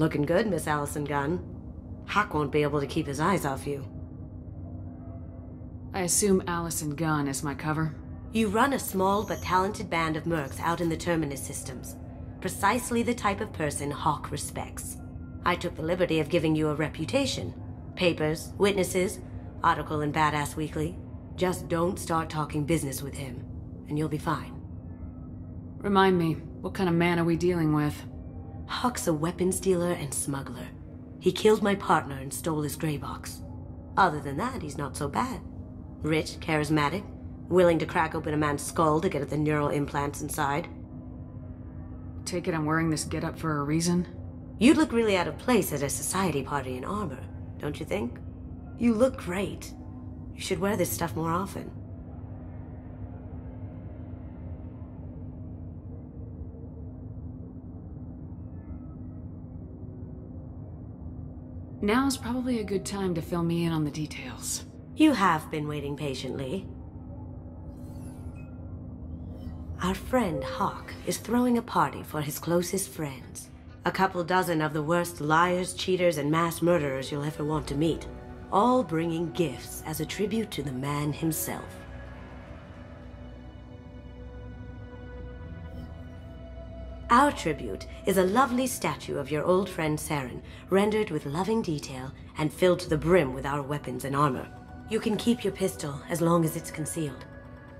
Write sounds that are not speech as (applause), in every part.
Looking good, Miss Allison Gunn. Hock won't be able to keep his eyes off you. I assume Allison Gunn is my cover? You run a small but talented band of mercs out in the Terminus systems. Precisely the type of person Hock respects. I took the liberty of giving you a reputation. Papers, witnesses, article in Badass Weekly. Just don't start talking business with him, and you'll be fine. Remind me, what kind of man are we dealing with? Hock's a weapons dealer and smuggler. He killed my partner and stole his gray box. Other than that, he's not so bad. Rich, charismatic, willing to crack open a man's skull to get at the neural implants inside. Take it I'm wearing this getup for a reason? You'd look really out of place at a society party in armor, don't you think? You look great. You should wear this stuff more often. Now's probably a good time to fill me in on the details. You have been waiting patiently. Our friend Hock is throwing a party for his closest friends. A couple dozen of the worst liars, cheaters, and mass murderers you'll ever want to meet. All bringing gifts as a tribute to the man himself. Tribute is a lovely statue of your old friend Saren, rendered with loving detail and filled to the brim with our weapons and armor. You can keep your pistol as long as it's concealed.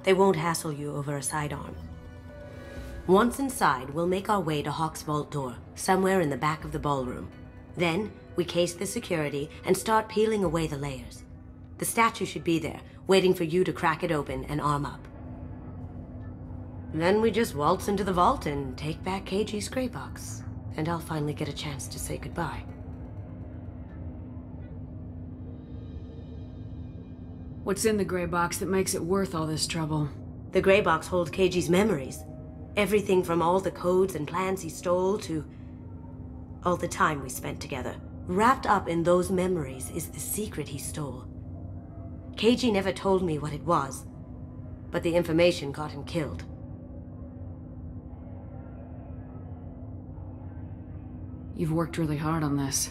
They won't hassle you over a sidearm. Once inside, we'll make our way to Hock's vault door, somewhere in the back of the ballroom. Then, we case the security and start peeling away the layers. The statue should be there, waiting for you to crack it open and arm up. Then we just waltz into the vault and take back Keiji's gray box. And I'll finally get a chance to say goodbye. What's in the gray box that makes it worth all this trouble? The gray box holds Keiji's memories. Everything from all the codes and plans he stole to all the time we spent together. Wrapped up in those memories is the secret he stole. Keiji never told me what it was, but the information got him killed. You've worked really hard on this.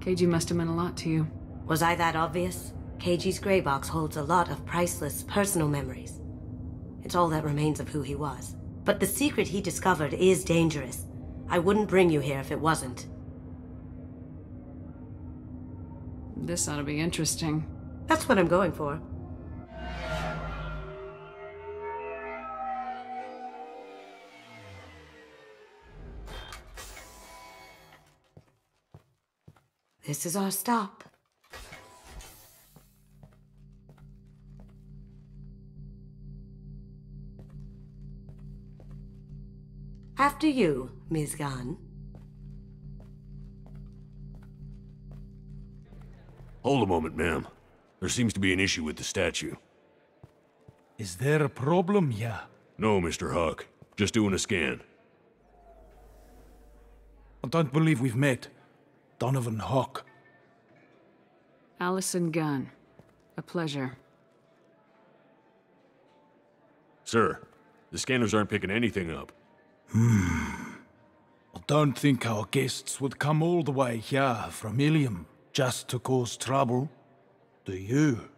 Keiji must have meant a lot to you. Was I that obvious? Keiji's gray box holds a lot of priceless personal memories. It's all that remains of who he was. But the secret he discovered is dangerous. I wouldn't bring you here if it wasn't. This ought to be interesting. That's what I'm going for. This is our stop. After you, Ms. Gunn. Hold a moment, ma'am. There seems to be an issue with the statue. Is there a problem here? No, Mr. Hock. Just doing a scan. I don't believe we've met. Donovan Hock. Allison Gunn. A pleasure. Sir, the scanners aren't picking anything up. Hmm. I don't think our guests would come all the way here from Ilium just to cause trouble. Do you?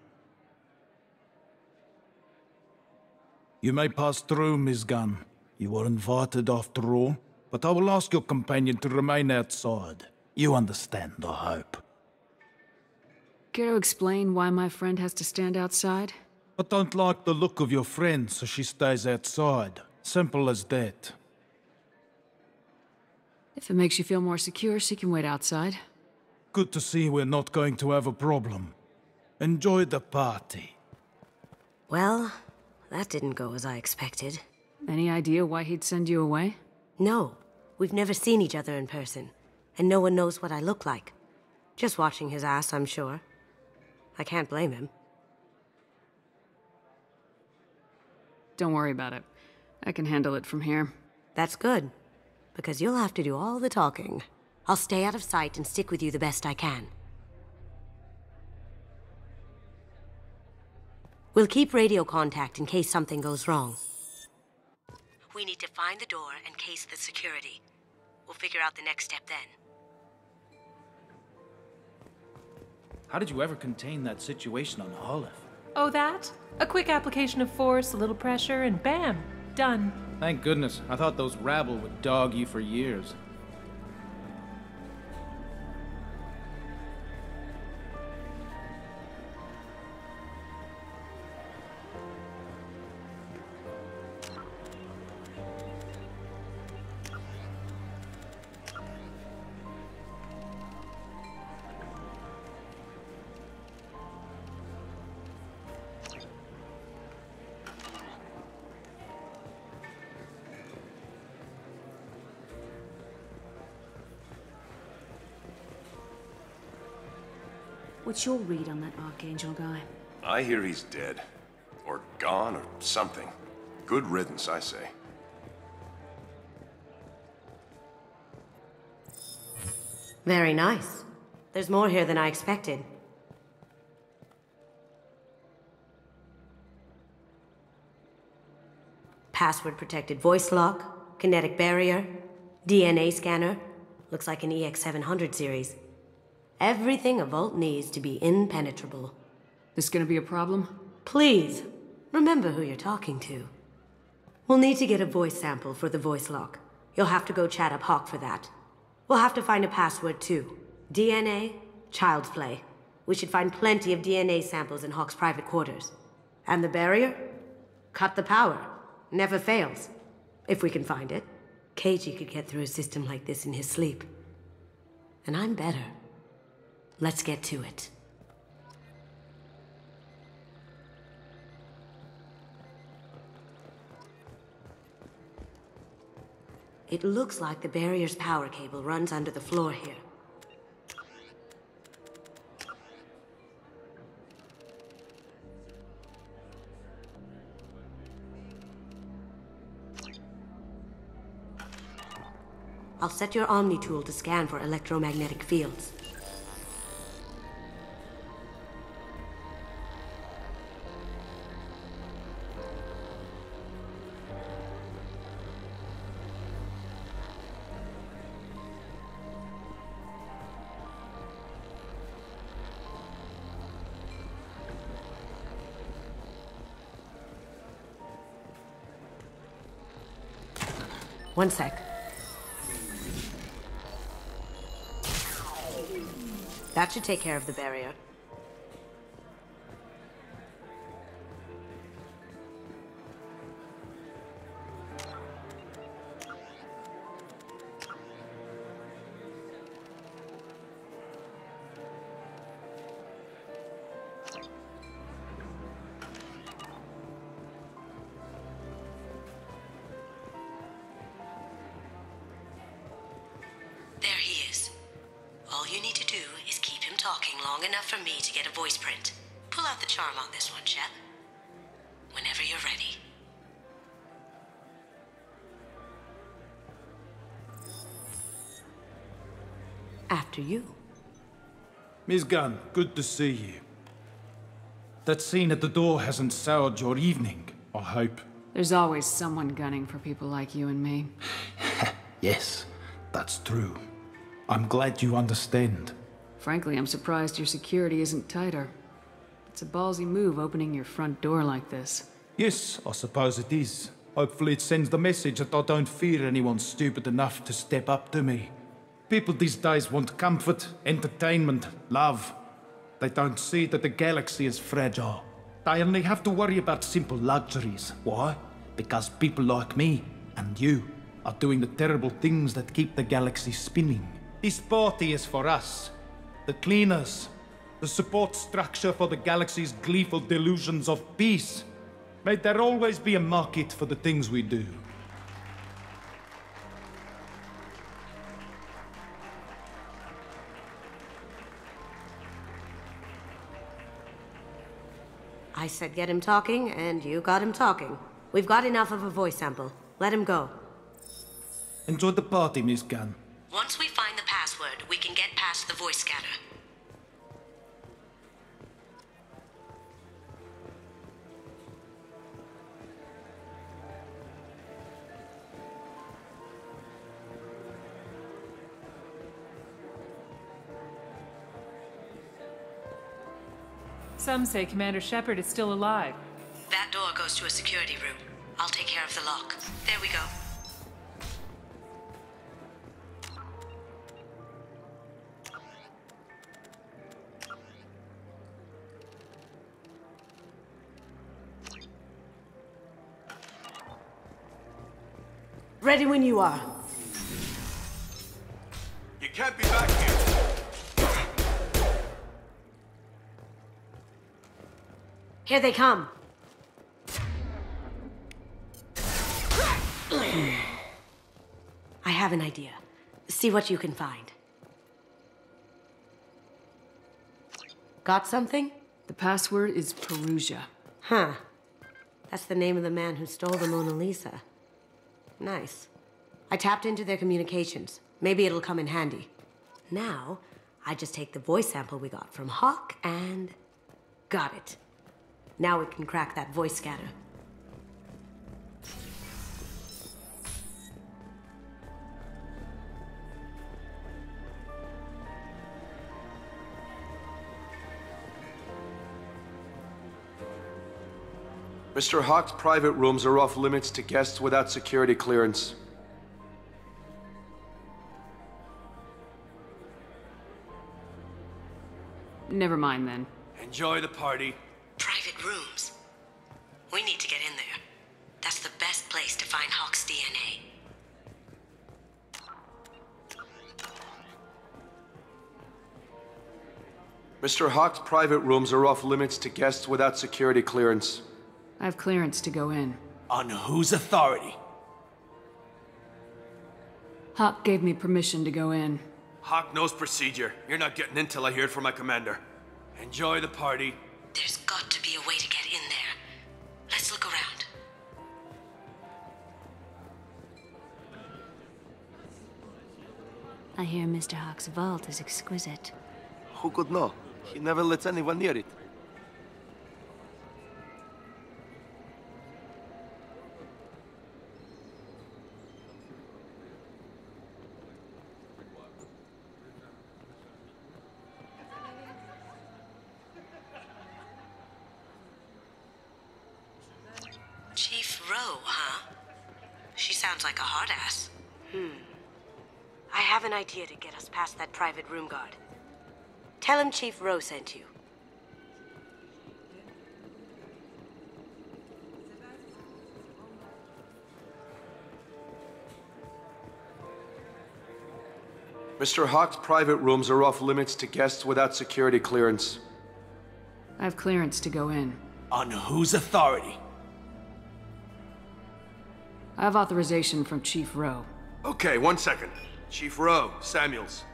You may pass through, Miss Gunn. You were invited after all, but I will ask your companion to remain outside. You understand, I hope. Care to explain why my friend has to stand outside? I don't like the look of your friend, so she stays outside. Simple as that. If it makes you feel more secure, she can wait outside. Good to see we're not going to have a problem. Enjoy the party. Well, that didn't go as I expected. Any idea why he'd send you away? No. We've never seen each other in person. And no one knows what I look like. Just watching his ass, I'm sure. I can't blame him. Don't worry about it. I can handle it from here. That's good. Because you'll have to do all the talking. I'll stay out of sight and stick with you the best I can. We'll keep radio contact in case something goes wrong. We need to find the door and case the security. We'll figure out the next step then. How did you ever contain that situation on Olive? Oh, that? A quick application of force, a little pressure, and bam, done. Thank goodness. I thought those rabble would dog you for years. What's your read on that Archangel guy? I hear he's dead. Or gone, or something. Good riddance, I say. Very nice. There's more here than I expected. Password protected voice lock, kinetic barrier, DNA scanner. Looks like an EX700 series. Everything a Vault needs to be impenetrable. This gonna be a problem? Please, remember who you're talking to. We'll need to get a voice sample for the voice lock. You'll have to go chat up Hock for that. We'll have to find a password too. DNA, child's play. We should find plenty of DNA samples in Hock's private quarters. And the barrier? Cut the power. Never fails. If we can find it. Keiji could get through a system like this in his sleep. And I'm better. Let's get to it. It looks like the barrier's power cable runs under the floor here. I'll set your Omni tool to scan for electromagnetic fields. One sec. That should take care of the barrier. Long enough for me to get a voice print. Pull out the charm on this one, Shep. Whenever you're ready. After you. Miss Gunn, good to see you. That scene at the door hasn't soured your evening, I hope. There's always someone gunning for people like you and me. (laughs) Yes, that's true. I'm glad you understand. Frankly, I'm surprised your security isn't tighter. It's a ballsy move opening your front door like this. Yes, I suppose it is. Hopefully it sends the message that I don't fear anyone stupid enough to step up to me. People these days want comfort, entertainment, love. They don't see that the galaxy is fragile. They only have to worry about simple luxuries. Why? Because people like me and you are doing the terrible things that keep the galaxy spinning. This party is for us, the cleaners, the support structure for the galaxy's gleeful delusions of peace. May there always be a market for the things we do. I said get him talking, and you got him talking. We've got enough of a voice sample. Let him go. Enjoy the party, Miss Gunn. Once we the voice scanner. Some say Commander Shepard is still alive. That door goes to a security room. I'll take care of the lock. There we go. Ready when you are. You can't be back here. Here they come. I have an idea. See what you can find. Got something? The password is Peruggia. Huh. That's the name of the man who stole the Mona Lisa. Nice. I tapped into their communications. Maybe it'll come in handy. Now, I just take the voice sample we got from Hock and. got it. Now we can crack that voice scanner. Mr. Hock's private rooms are off limits to guests without security clearance. Never mind then. Enjoy the party. Private rooms. We need to get in there. That's the best place to find Hock's DNA. Mr. Hock's private rooms are off limits to guests without security clearance. I have clearance to go in. On whose authority? Hock gave me permission to go in. Hock knows procedure. You're not getting in till I hear it from my commander. Enjoy the party. There's got to be a way to get in there. Let's look around. I hear Mr. Hock's vault is exquisite. Who could know? He never lets anyone near it. Chief Rowe, huh? She sounds like a hard ass. Hmm. I have an idea to get us past that private room guard. Tell him Chief Rowe sent you. Mr. Hock's private rooms are off limits to guests without security clearance. I have clearance to go in. On whose authority? I have authorization from Chief Rowe. Okay, one second. Chief Rowe, Samuels.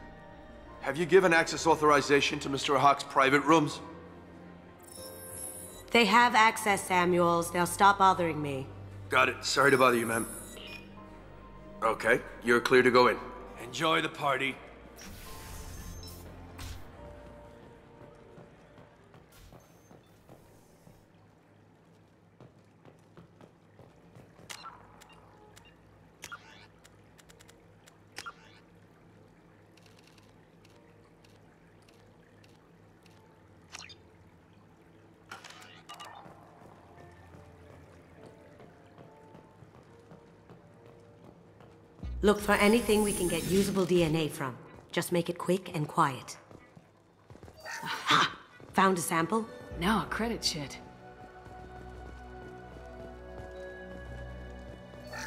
Have you given access authorization to Mr. Hock's private rooms? They have access, Samuels. They'll stop bothering me. Got it. Sorry to bother you, ma'am. Okay, you're clear to go in. Enjoy the party. Look for anything we can get usable DNA from. Just make it quick and quiet. Aha! Found a sample? No, credit chit.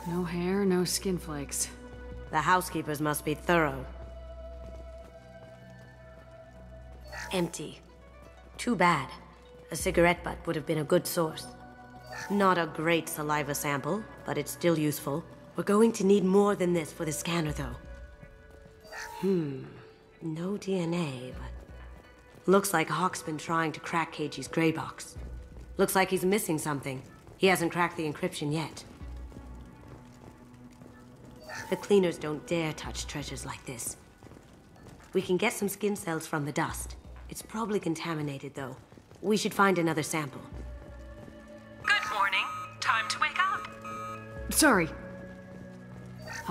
No hair, no skin flakes. The housekeepers must be thorough. Empty. Too bad. A cigarette butt would have been a good source. Not a great saliva sample, but it's still useful. We're going to need more than this for the scanner, though. Hmm. No DNA, but... Looks like Hock's been trying to crack Keiji's gray box. Looks like he's missing something. He hasn't cracked the encryption yet. The cleaners don't dare touch treasures like this. We can get some skin cells from the dust. It's probably contaminated, though. We should find another sample. Good morning. Time to wake up. Sorry.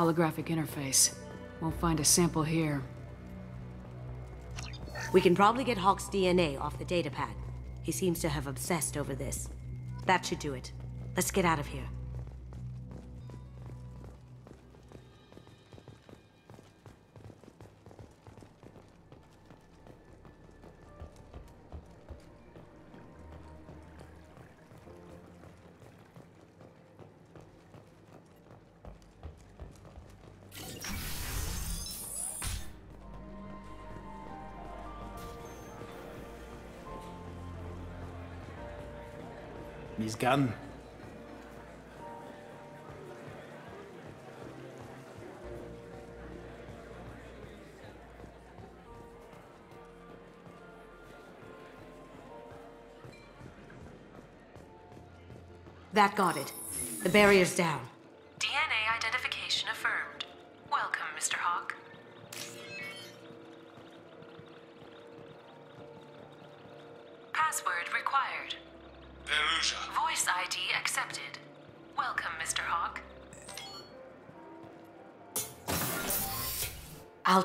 Holographic interface. Won't find a sample here. We can probably get Hock's DNA off the datapad. He seems to have obsessed over this. That should do it. Let's get out of here. He's. That got it. The barrier's down.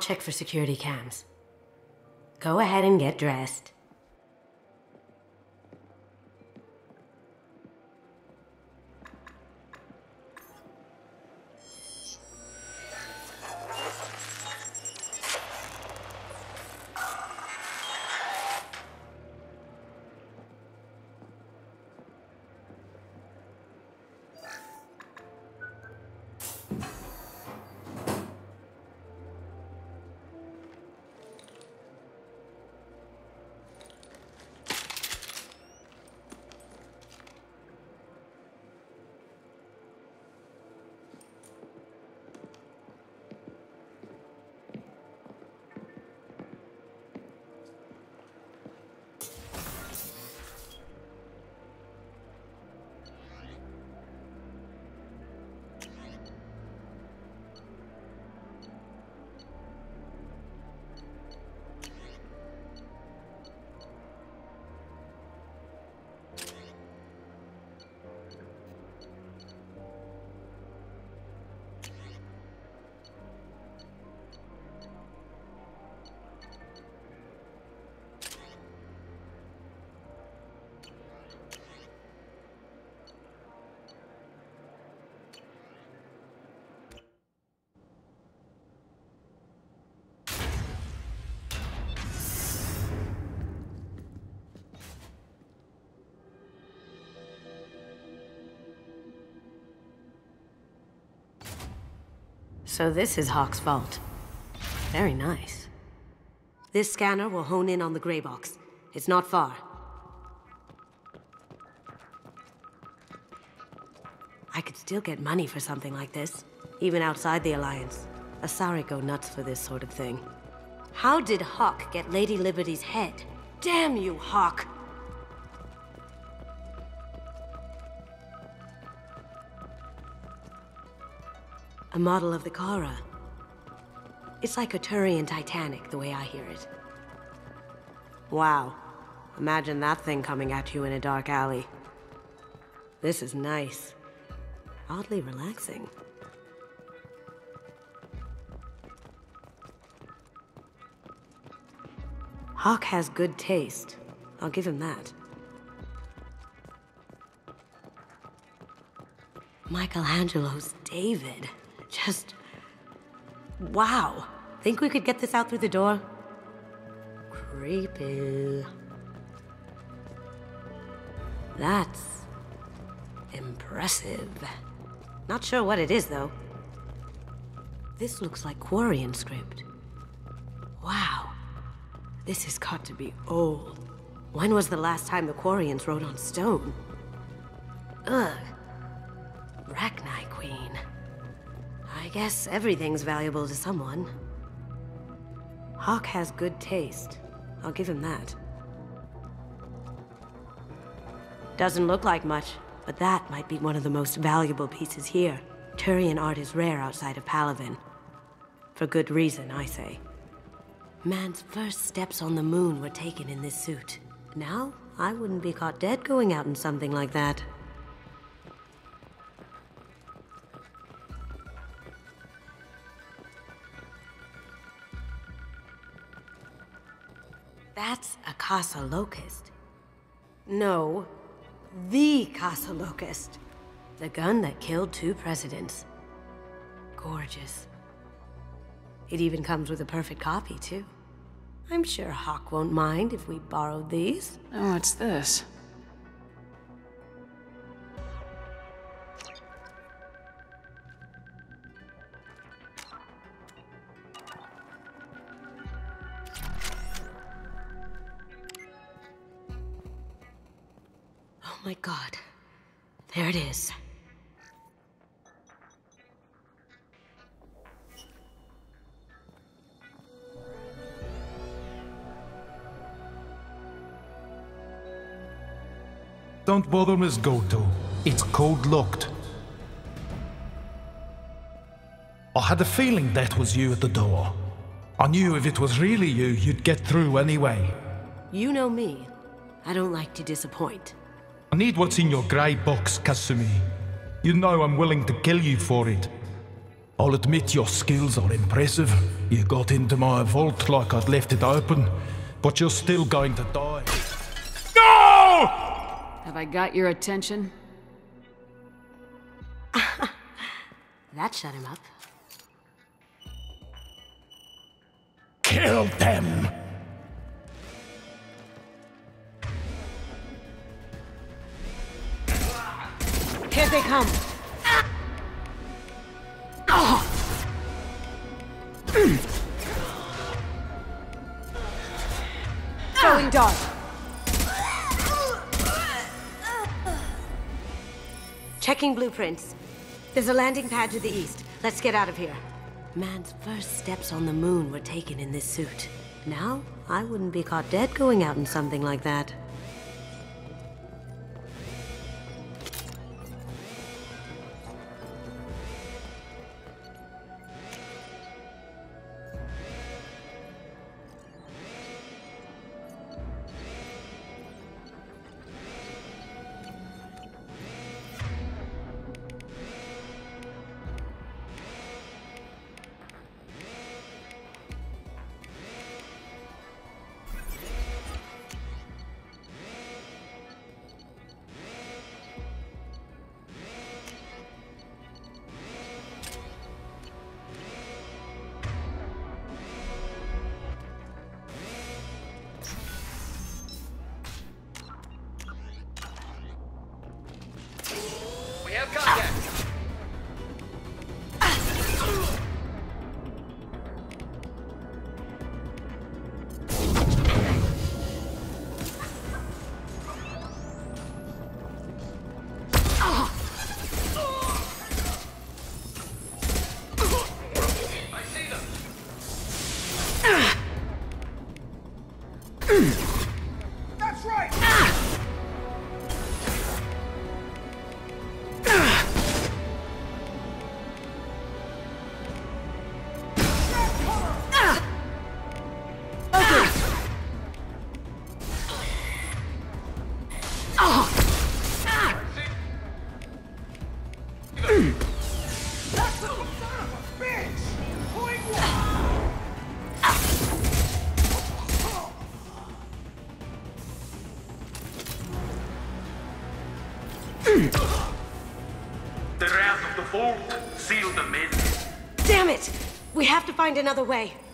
Check for security cams. Go ahead and get dressed. So this is Hock's vault. Very nice. This scanner will hone in on the gray box. It's not far. I could still get money for something like this, even outside the Alliance. Asari go nuts for this sort of thing. How did Hock get Lady Liberty's head? Damn you, Hock! A model of the Kara. It's like a Turian Titanic, the way I hear it. Wow. Imagine that thing coming at you in a dark alley. This is nice. Oddly relaxing. Hock has good taste. I'll give him that. Michelangelo's David. Just... Wow. Think we could get this out through the door? Creepy. That's... impressive. Not sure what it is, though. This looks like Quarian script. Wow. This has got to be old. When was the last time the Quarians wrote on stone? Ugh. Guess everything's valuable to someone. Hock has good taste. I'll give him that. Doesn't look like much, but that might be one of the most valuable pieces here. Turian art is rare outside of Palaven. For good reason, I say. Man's first steps on the moon were taken in this suit. Now, I wouldn't be caught dead going out in something like that. Kassa Locust. No. The Kassa Locust. The gun that killed two presidents. Gorgeous. It even comes with a perfect copy, too. I'm sure Hock won't mind if we borrowed these. Oh, what's this? My god. There it is. Don't bother, Miss Goto. It's code locked. I had a feeling that was you at the door. I knew if it was really you, you'd get through anyway. You know me. I don't like to disappoint. I need what's in your grey box, Kasumi. You know I'm willing to kill you for it. I'll admit your skills are impressive. You got into my vault like I'd left it open, but you're still going to die. No! Have I got your attention? (laughs) That shut him up. Kill them! Here they come! Checking blueprints. There's a landing pad to the east. Let's get out of here. Man's first steps on the moon were taken in this suit. Now, I wouldn't be caught dead going out in something like that. Find another way.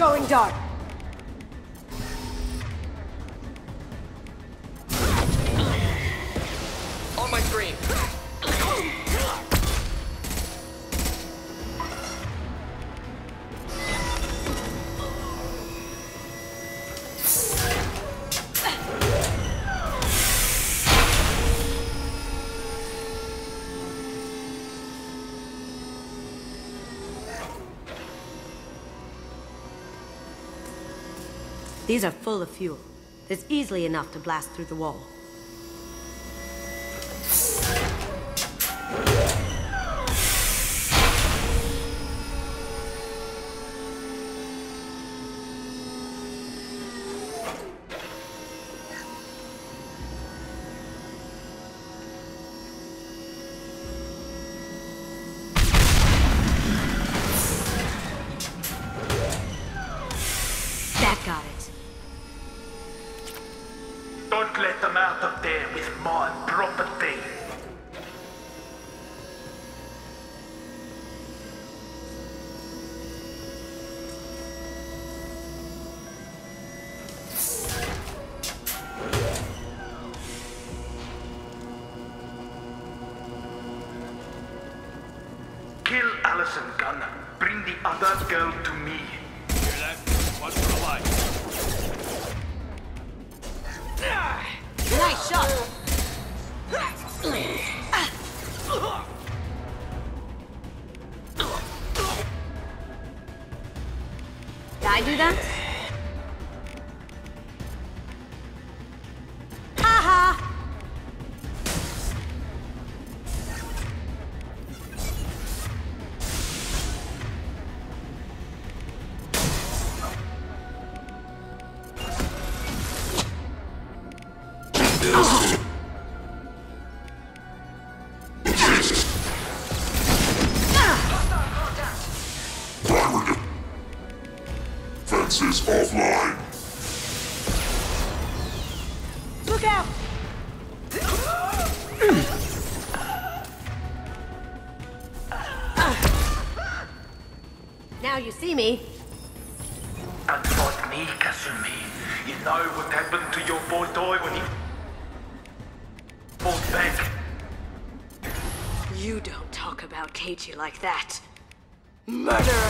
Going dark. These are full of fuel. There's easily enough to blast through the wall. Allison Gunn. Bring the other girl to me. Hear that? Watch for the light. Now you see me. Not me, Kasumi. You know what happened to your boy toy when he fought back. You don't talk about Keiji like that. Murderer!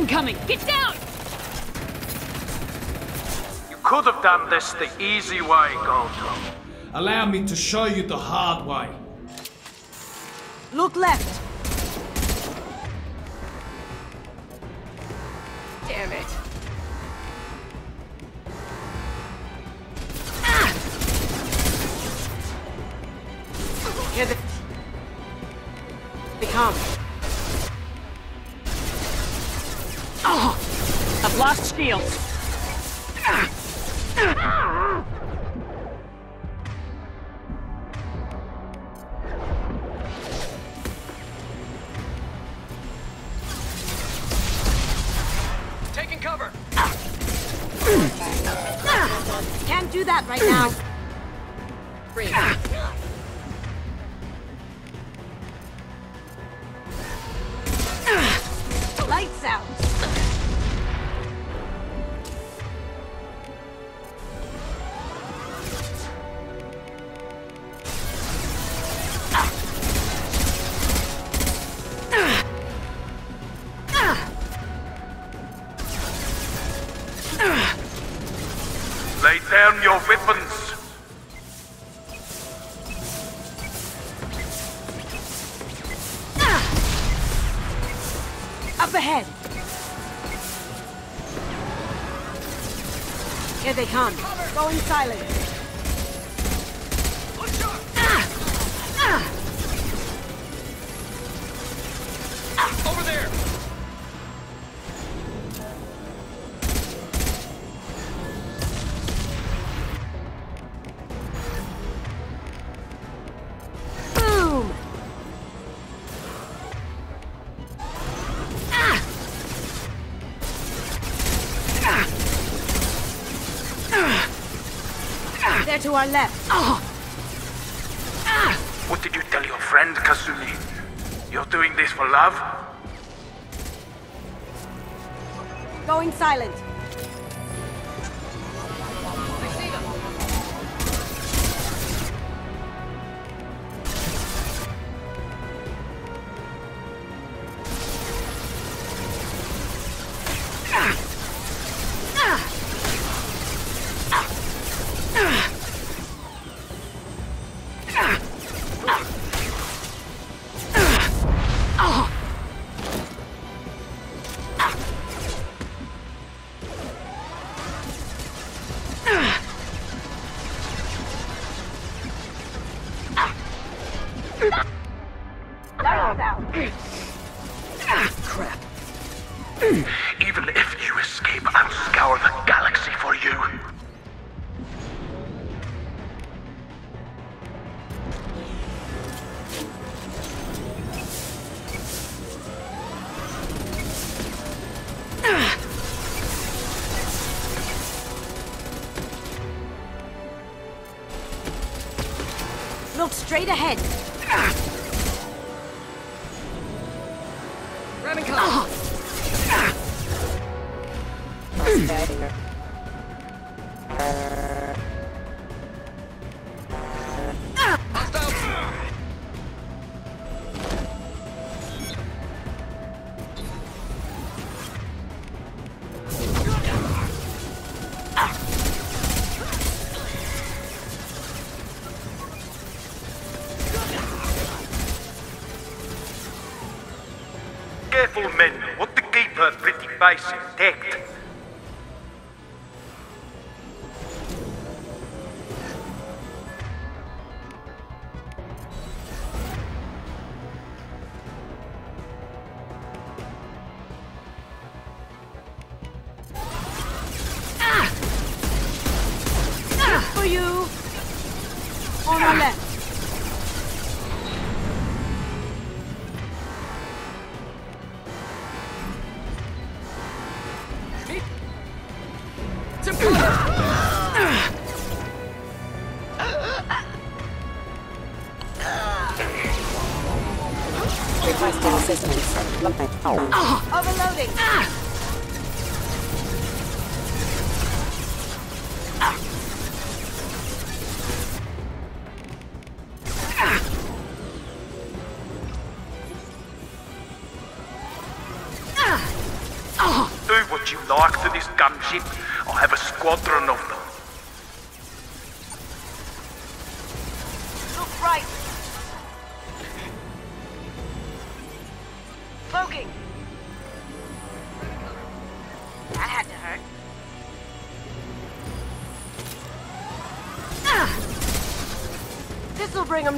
Incoming! Get down! You could have done this the easy way, Goto. Allow me to show you the hard way. Look left! Damn it. I've Going silent. They're to our left. Oh. Ah. What did you tell your friend, Kasumi? You're doing this for love? Going silent. Straight ahead. Her pretty Requesting assistance. Overloading. Do what you like to this gunship.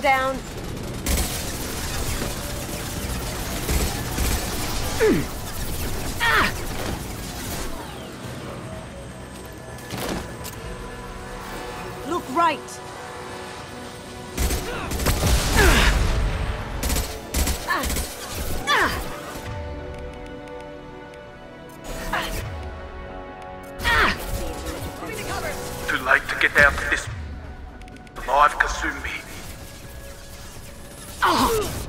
down. Ah! Look right. Too late to get out of this. The Life consumed me. Contact.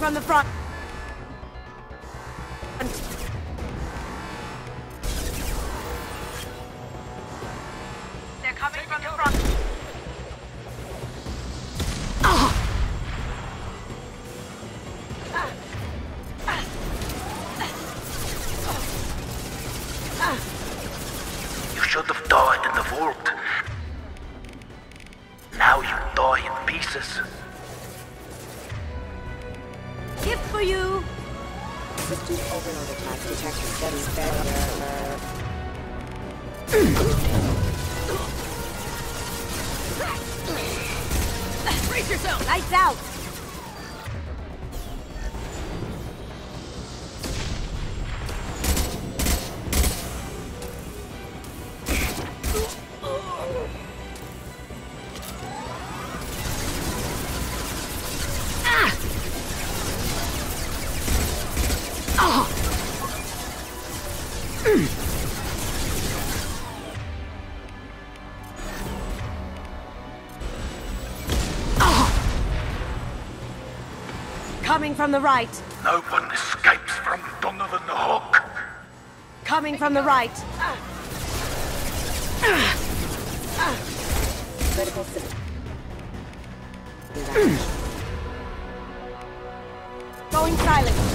from the front. Coming from the right. No one escapes from Donovan the Hawk. Coming from the right. Going silent.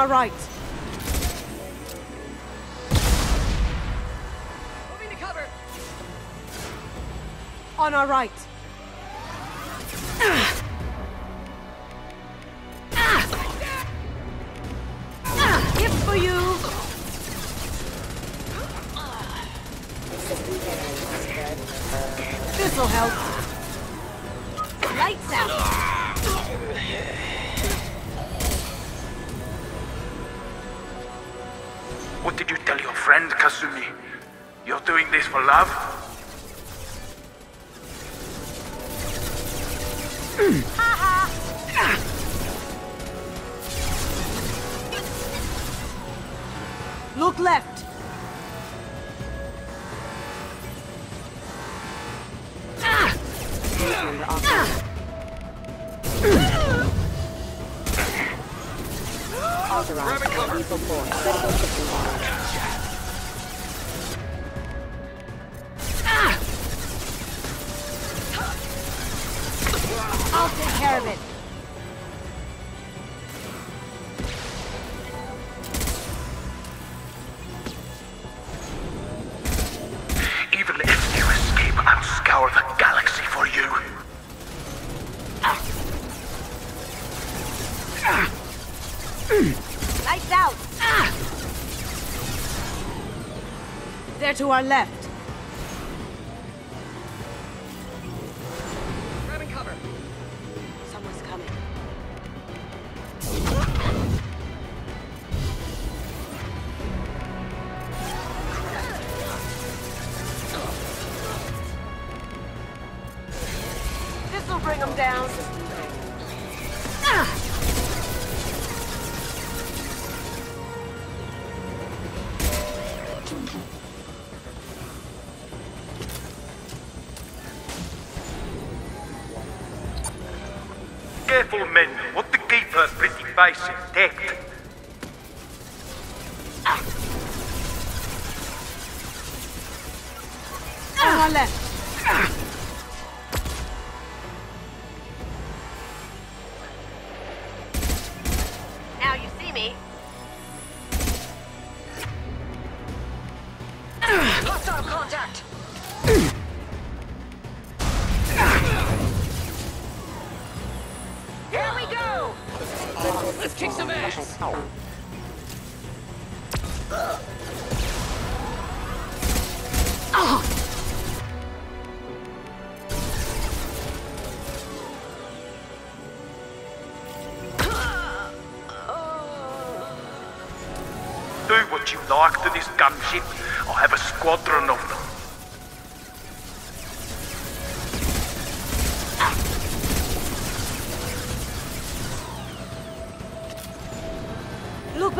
our right. Moving to cover. On our right. Ah. Ah. Ah. Hip for you. This'll help. this for love? Look left. our left. What men, what her pretty face intact?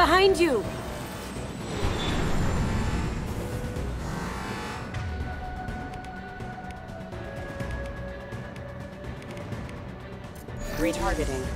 behind you! Retargeting.